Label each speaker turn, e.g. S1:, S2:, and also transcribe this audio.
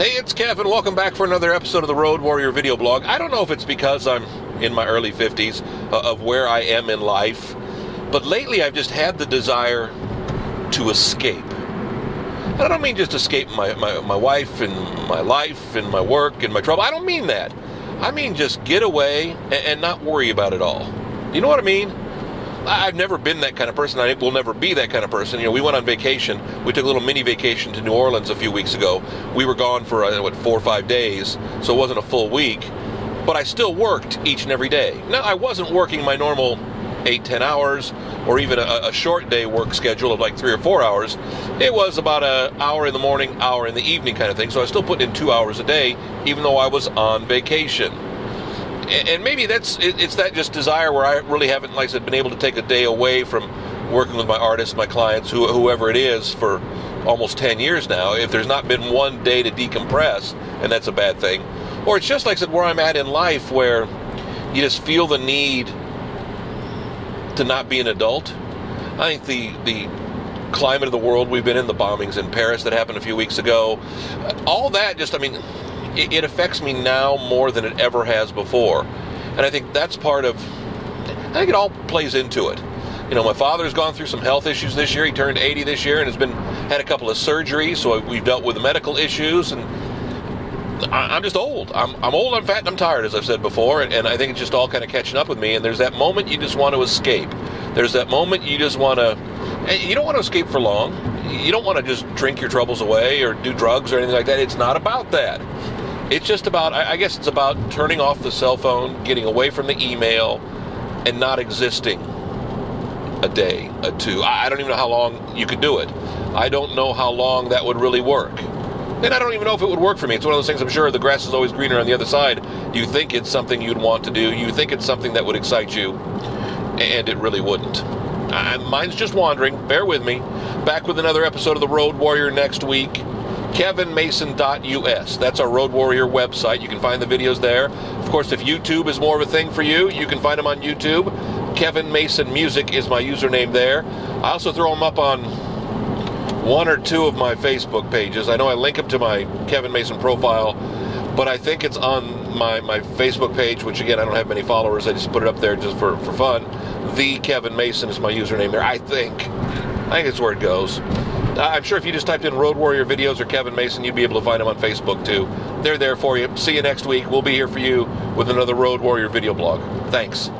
S1: Hey, it's Kevin. Welcome back for another episode of the Road Warrior video blog. I don't know if it's because I'm in my early 50s uh, of where I am in life, but lately I've just had the desire to escape. And I don't mean just escape my, my, my wife and my life and my work and my trouble. I don't mean that. I mean just get away and, and not worry about it all. You know what I mean? I've never been that kind of person. I will never be that kind of person. You know, we went on vacation. We took a little mini vacation to New Orleans a few weeks ago. We were gone for uh, what four or five days, so it wasn't a full week. But I still worked each and every day. Now I wasn't working my normal eight, ten hours, or even a, a short day work schedule of like three or four hours. It was about an hour in the morning, hour in the evening kind of thing. So I still put in two hours a day, even though I was on vacation and maybe that's it's that just desire where I really haven't, like I said, been able to take a day away from working with my artists, my clients, whoever it is, for almost 10 years now. If there's not been one day to decompress, and that's a bad thing, or it's just like I said, where I'm at in life, where you just feel the need to not be an adult. I think the the climate of the world we've been in, the bombings in Paris that happened a few weeks ago, all that just, I mean it, it affects me now more than it ever has before. And I think that's part of, I think it all plays into it. You know, my father's gone through some health issues this year. He turned 80 this year and has been had a couple of surgeries, so we've dealt with medical issues and I'm just old. I'm, I'm old, I'm fat, and I'm tired, as I've said before, and, and I think it's just all kind of catching up with me. And there's that moment you just want to escape. There's that moment you just want to, eh, you don't want to escape for long. You don't want to just drink your troubles away or do drugs or anything like that. It's not about that. It's just about, I guess it's about turning off the cell phone, getting away from the email, and not existing a day, a two. I don't even know how long you could do it. I don't know how long that would really work. And I don't even know if it would work for me. It's one of those things I'm sure the grass is always greener on the other side. You think it's something you'd want to do, you think it's something that would excite you, and it really wouldn't. Uh, mine's just wandering. Bear with me. Back with another episode of The Road Warrior next week kevinmason.us. That's our Road Warrior website. You can find the videos there. Of course, if YouTube is more of a thing for you, you can find them on YouTube. Kevin Mason Music is my username there. I also throw them up on one or two of my Facebook pages. I know I link them to my Kevin Mason profile, but I think it's on my, my Facebook page, which again, I don't have many followers. I just put it up there just for, for fun. The Kevin Mason is my username there. I think. I think it's where it goes. I'm sure if you just typed in Road Warrior videos or Kevin Mason, you'd be able to find them on Facebook too. They're there for you. See you next week. We'll be here for you with another Road Warrior video blog. Thanks.